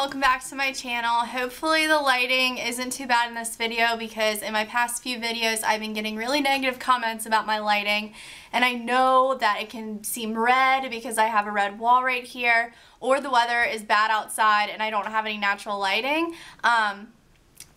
welcome back to my channel. Hopefully the lighting isn't too bad in this video because in my past few videos I've been getting really negative comments about my lighting and I know that it can seem red because I have a red wall right here or the weather is bad outside and I don't have any natural lighting. Um,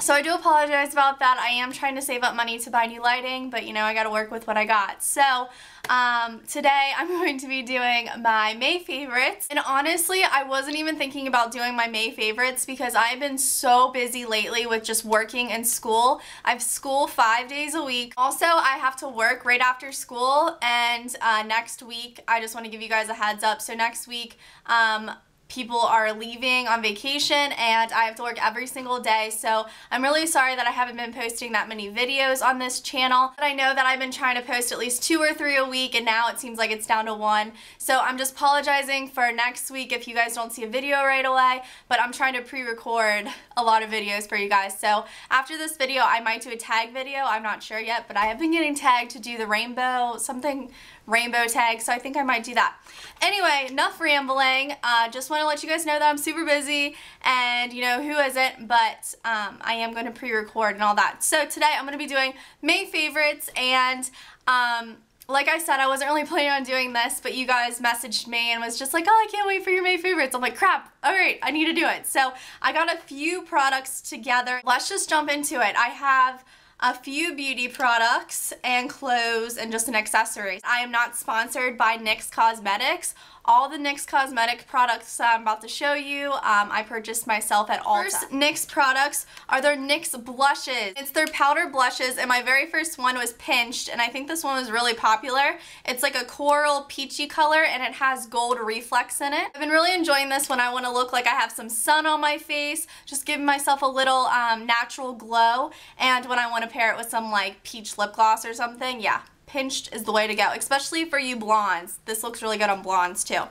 so I do apologize about that. I am trying to save up money to buy new lighting, but you know, I gotta work with what I got. So um, today I'm going to be doing my May favorites. And honestly, I wasn't even thinking about doing my May favorites because I've been so busy lately with just working and school. I have school five days a week. Also, I have to work right after school and uh, next week, I just want to give you guys a heads up. So next week, um, people are leaving on vacation and I have to work every single day. So I'm really sorry that I haven't been posting that many videos on this channel. But I know that I've been trying to post at least two or three a week and now it seems like it's down to one. So I'm just apologizing for next week if you guys don't see a video right away but I'm trying to pre-record a lot of videos for you guys. So after this video I might do a tag video. I'm not sure yet but I have been getting tagged to do the rainbow something rainbow tag, so I think I might do that. Anyway, enough rambling. Uh, just want to let you guys know that I'm super busy, and you know, who isn't, but um, I am going to pre-record and all that. So today I'm going to be doing May favorites, and um, like I said, I wasn't really planning on doing this, but you guys messaged me and was just like, oh, I can't wait for your May favorites. I'm like, crap, all right, I need to do it. So I got a few products together. Let's just jump into it. I have a few beauty products and clothes and just an accessory. I am not sponsored by NYX Cosmetics all the NYX cosmetic products I'm about to show you, um, I purchased myself at Ulta. First NYX products are their NYX blushes. It's their powder blushes and my very first one was Pinched and I think this one was really popular. It's like a coral peachy color and it has gold reflex in it. I've been really enjoying this when I want to look like I have some sun on my face, just giving myself a little um, natural glow and when I want to pair it with some like peach lip gloss or something, yeah, pinched is the way to go, especially for you blondes. This looks really good on blondes too.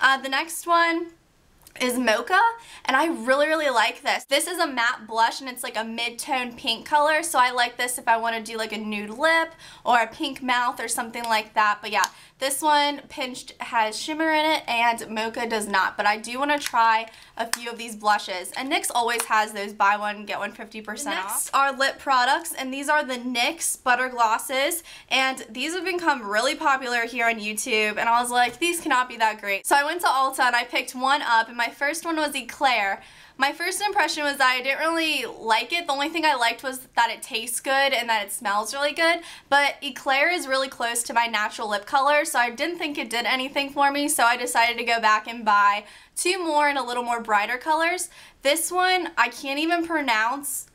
Uh, the next one is Mocha and I really really like this. This is a matte blush and it's like a mid-tone pink color so I like this if I want to do like a nude lip or a pink mouth or something like that but yeah this one pinched has shimmer in it and Mocha does not but I do want to try a few of these blushes and NYX always has those buy one get one 50% off. Next are lip products and these are the NYX butter glosses and these have become really popular here on YouTube and I was like these cannot be that great so I went to Ulta and I picked one up and my first one was Eclair. My first impression was that I didn't really like it. The only thing I liked was that it tastes good and that it smells really good. But Eclair is really close to my natural lip color, so I didn't think it did anything for me, so I decided to go back and buy two more in a little more brighter colors. This one, I can't even pronounce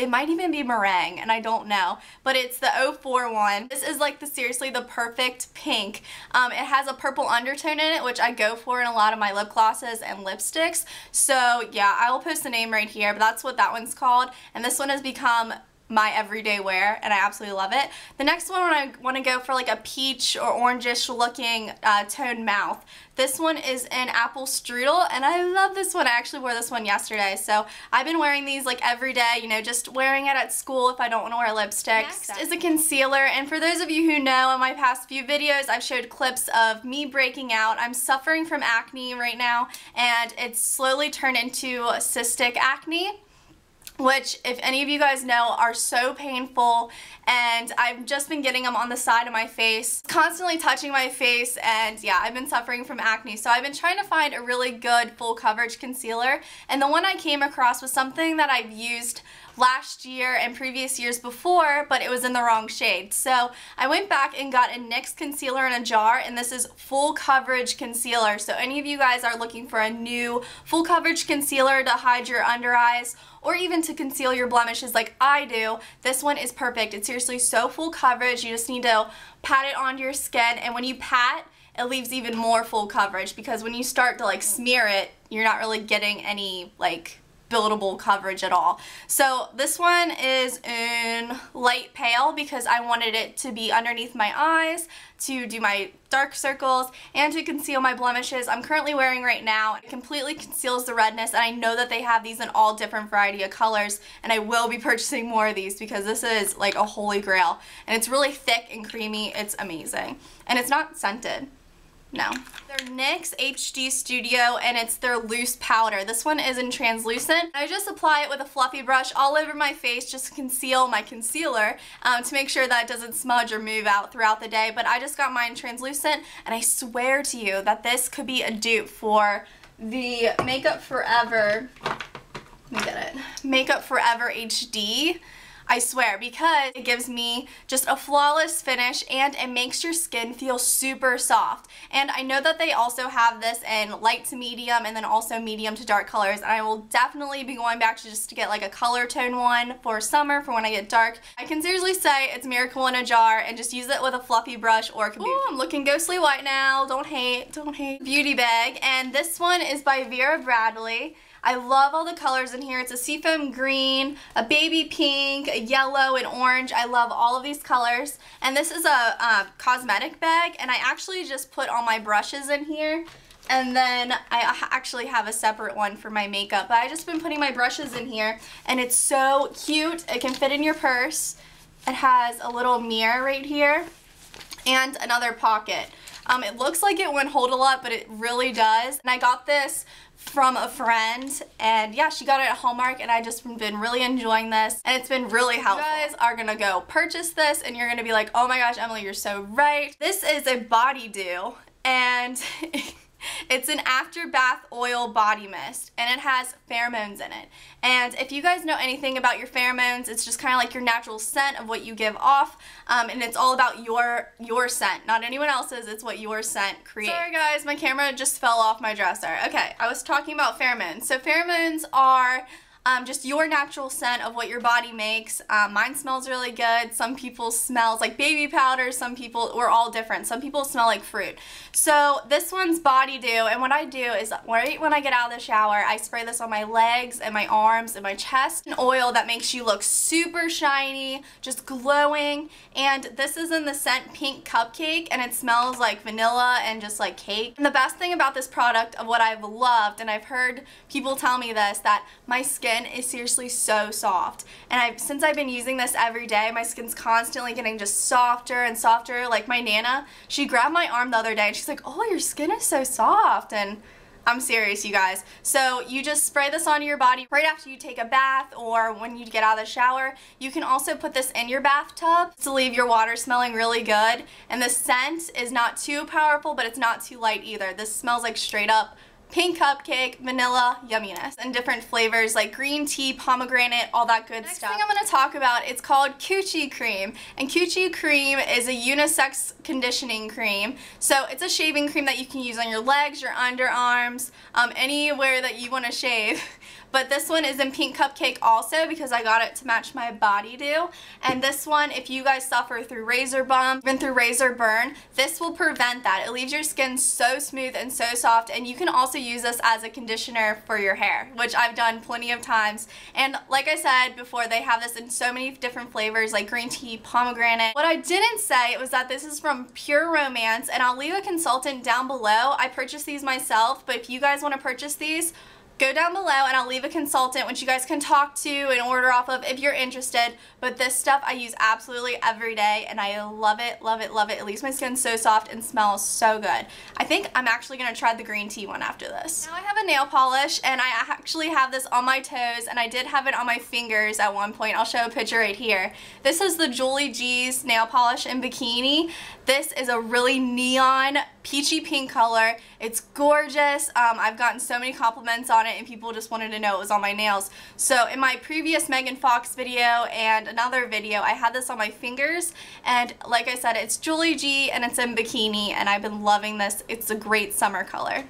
it might even be meringue and I don't know but it's the 04 one. This is like the seriously the perfect pink. Um, it has a purple undertone in it which I go for in a lot of my lip glosses and lipsticks. So yeah I will post the name right here but that's what that one's called. And this one has become my everyday wear and I absolutely love it. The next one when I want to go for like a peach or orangish looking uh, toned mouth. This one is an apple strudel and I love this one. I actually wore this one yesterday so I've been wearing these like every day you know just wearing it at school if I don't want to wear lipstick. Next is a concealer and for those of you who know in my past few videos I've showed clips of me breaking out. I'm suffering from acne right now and it's slowly turned into cystic acne which if any of you guys know are so painful and I've just been getting them on the side of my face constantly touching my face and yeah I've been suffering from acne. So I've been trying to find a really good full coverage concealer and the one I came across was something that I've used last year and previous years before, but it was in the wrong shade. So I went back and got a NYX concealer in a jar, and this is full coverage concealer. So any of you guys are looking for a new full coverage concealer to hide your under eyes or even to conceal your blemishes like I do, this one is perfect. It's seriously so full coverage. You just need to pat it onto your skin, and when you pat, it leaves even more full coverage because when you start to like smear it, you're not really getting any like buildable coverage at all. So this one is in light pale because I wanted it to be underneath my eyes to do my dark circles and to conceal my blemishes. I'm currently wearing right now. It completely conceals the redness and I know that they have these in all different variety of colors and I will be purchasing more of these because this is like a holy grail and it's really thick and creamy. It's amazing and it's not scented. No. Their NYX HD Studio and it's their loose powder. This one is in translucent. I just apply it with a fluffy brush all over my face just to conceal my concealer um, to make sure that it doesn't smudge or move out throughout the day. But I just got mine translucent and I swear to you that this could be a dupe for the Makeup Forever, let me get it, Makeup Forever HD. I swear, because it gives me just a flawless finish and it makes your skin feel super soft. And I know that they also have this in light to medium and then also medium to dark colors. And I will definitely be going back to just to get like a color tone one for summer for when I get dark. I can seriously say it's Miracle in a Jar and just use it with a fluffy brush or kabuki. Ooh, I'm looking ghostly white now. Don't hate, don't hate. Beauty bag. And this one is by Vera Bradley. I love all the colors in here. It's a seafoam green, a baby pink, a yellow, and orange. I love all of these colors. And this is a, cosmetic bag, and I actually just put all my brushes in here. And then I actually have a separate one for my makeup. But I just been putting my brushes in here, and it's so cute. It can fit in your purse. It has a little mirror right here and another pocket. Um, it looks like it wouldn't hold a lot, but it really does. And I got this from a friend and yeah she got it at Hallmark and I just been really enjoying this and it's been really helpful. You guys are gonna go purchase this and you're gonna be like oh my gosh Emily you're so right. This is a body dew and It's an after bath oil body mist and it has pheromones in it. And if you guys know anything about your pheromones, it's just kind of like your natural scent of what you give off. Um, and it's all about your your scent, not anyone else's. It's what your scent creates. Sorry guys, my camera just fell off my dresser. Okay, I was talking about pheromones. So pheromones are um, just your natural scent of what your body makes. Um, mine smells really good. Some people smells like baby powder. Some people, we're all different. Some people smell like fruit. So this one's Body Dew, and what I do is right when I get out of the shower, I spray this on my legs and my arms and my chest. An oil that makes you look super shiny, just glowing, and this is in the scent Pink Cupcake, and it smells like vanilla and just like cake. And the best thing about this product of what I've loved, and I've heard people tell me this, that my skin skin is seriously so soft. And I've, since I've been using this every day, my skin's constantly getting just softer and softer. Like my Nana, she grabbed my arm the other day and she's like, oh, your skin is so soft. And I'm serious, you guys. So you just spray this onto your body right after you take a bath or when you get out of the shower. You can also put this in your bathtub to leave your water smelling really good. And the scent is not too powerful, but it's not too light either. This smells like straight up pink cupcake, vanilla, yumminess, and different flavors like green tea, pomegranate, all that good Next stuff. Next thing I'm going to talk about, it's called Coochie Cream. And Coochie Cream is a unisex conditioning cream. So it's a shaving cream that you can use on your legs, your underarms, um, anywhere that you want to shave. But this one is in Pink Cupcake also because I got it to match my body dew. And this one, if you guys suffer through razor bump, even through razor burn, this will prevent that. It leaves your skin so smooth and so soft. And you can also use this as a conditioner for your hair, which I've done plenty of times. And like I said before, they have this in so many different flavors like green tea, pomegranate. What I didn't say was that this is from Pure Romance and I'll leave a consultant down below. I purchased these myself, but if you guys want to purchase these, go down below and I'll leave a consultant which you guys can talk to and order off of if you're interested. But this stuff I use absolutely every day and I love it, love it, love it. It leaves my skin so soft and smells so good. I think I'm actually going to try the green tea one after this. Now I have a nail polish and I actually have this on my toes and I did have it on my fingers at one point. I'll show a picture right here. This is the Julie G's nail polish in bikini. This is a really neon peachy pink color. It's gorgeous. Um, I've gotten so many compliments on it and people just wanted to know it was on my nails. So in my previous Megan Fox video and another video, I had this on my fingers and like I said, it's Julie G and it's in bikini and I've been loving this. It's a great summer color.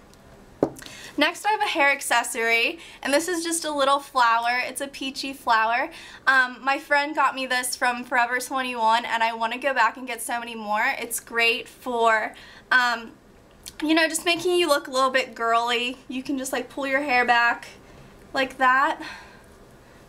Next I have a hair accessory and this is just a little flower. It's a peachy flower. Um, my friend got me this from Forever 21 and I want to go back and get so many more. It's great for um, you know, just making you look a little bit girly. You can just like pull your hair back like that.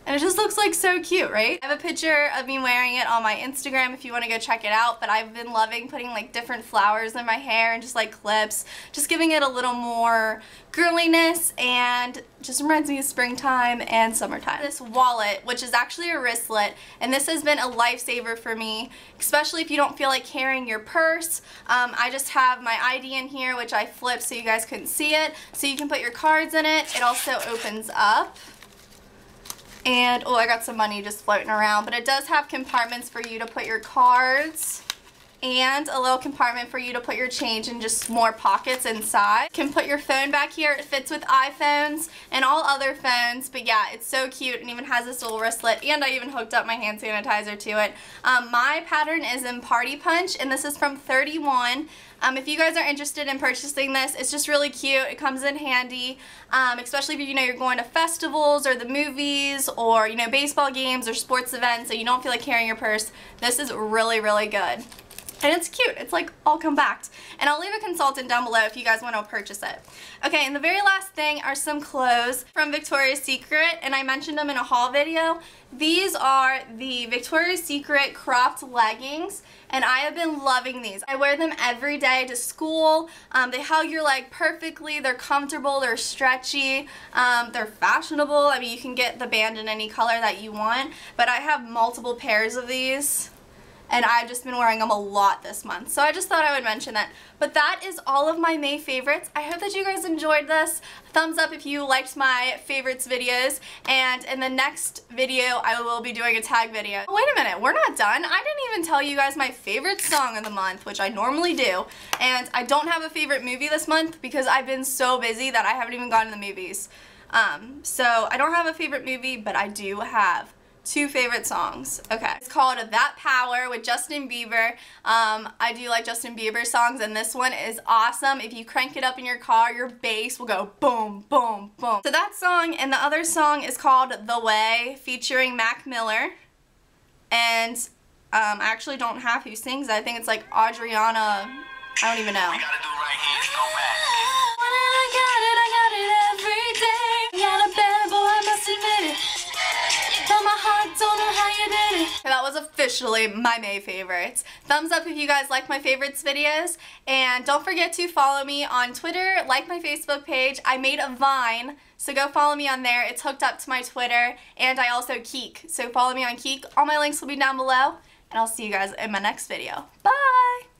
And it just looks like so cute, right? I have a picture of me wearing it on my Instagram if you want to go check it out, but I've been loving putting like different flowers in my hair and just like clips, just giving it a little more girliness and just reminds me of springtime and summertime. This wallet, which is actually a wristlet, and this has been a lifesaver for me, especially if you don't feel like carrying your purse. Um, I just have my ID in here, which I flipped so you guys couldn't see it, so you can put your cards in it. It also opens up. And, oh, I got some money just floating around. But it does have compartments for you to put your cards and a little compartment for you to put your change and just more pockets inside. You can put your phone back here. It fits with iPhones and all other phones. But yeah, it's so cute and even has this little wristlet. And I even hooked up my hand sanitizer to it. Um, my pattern is in Party Punch and this is from 31. Um, if you guys are interested in purchasing this, it's just really cute. It comes in handy, um, especially if you know you're going to festivals or the movies or you know baseball games or sports events so you don't feel like carrying your purse. This is really, really good. And it's cute. It's like all compact. And I'll leave a consultant down below if you guys want to purchase it. Okay, and the very last thing are some clothes from Victoria's Secret. And I mentioned them in a haul video. These are the Victoria's Secret cropped leggings. And I have been loving these. I wear them every day to school. Um, they hug your leg perfectly. They're comfortable. They're stretchy. Um, they're fashionable. I mean, you can get the band in any color that you want. But I have multiple pairs of these and I've just been wearing them a lot this month. So I just thought I would mention that. But that is all of my May favorites. I hope that you guys enjoyed this. Thumbs up if you liked my favorites videos. And in the next video, I will be doing a tag video. Oh, wait a minute, we're not done. I didn't even tell you guys my favorite song of the month, which I normally do. And I don't have a favorite movie this month because I've been so busy that I haven't even gone to the movies. Um, so I don't have a favorite movie, but I do have two favorite songs. Okay. It's called That Power with Justin Bieber. Um, I do like Justin Bieber songs and this one is awesome. If you crank it up in your car, your bass will go boom, boom, boom. So that song and the other song is called The Way featuring Mac Miller. And um, I actually don't have who sings I think it's like Adriana, I don't even know. That was officially my May favorites. Thumbs up if you guys like my favorites videos. And don't forget to follow me on Twitter, like my Facebook page. I made a Vine, so go follow me on there. It's hooked up to my Twitter. And I also Keek, so follow me on Keek. All my links will be down below. And I'll see you guys in my next video. Bye!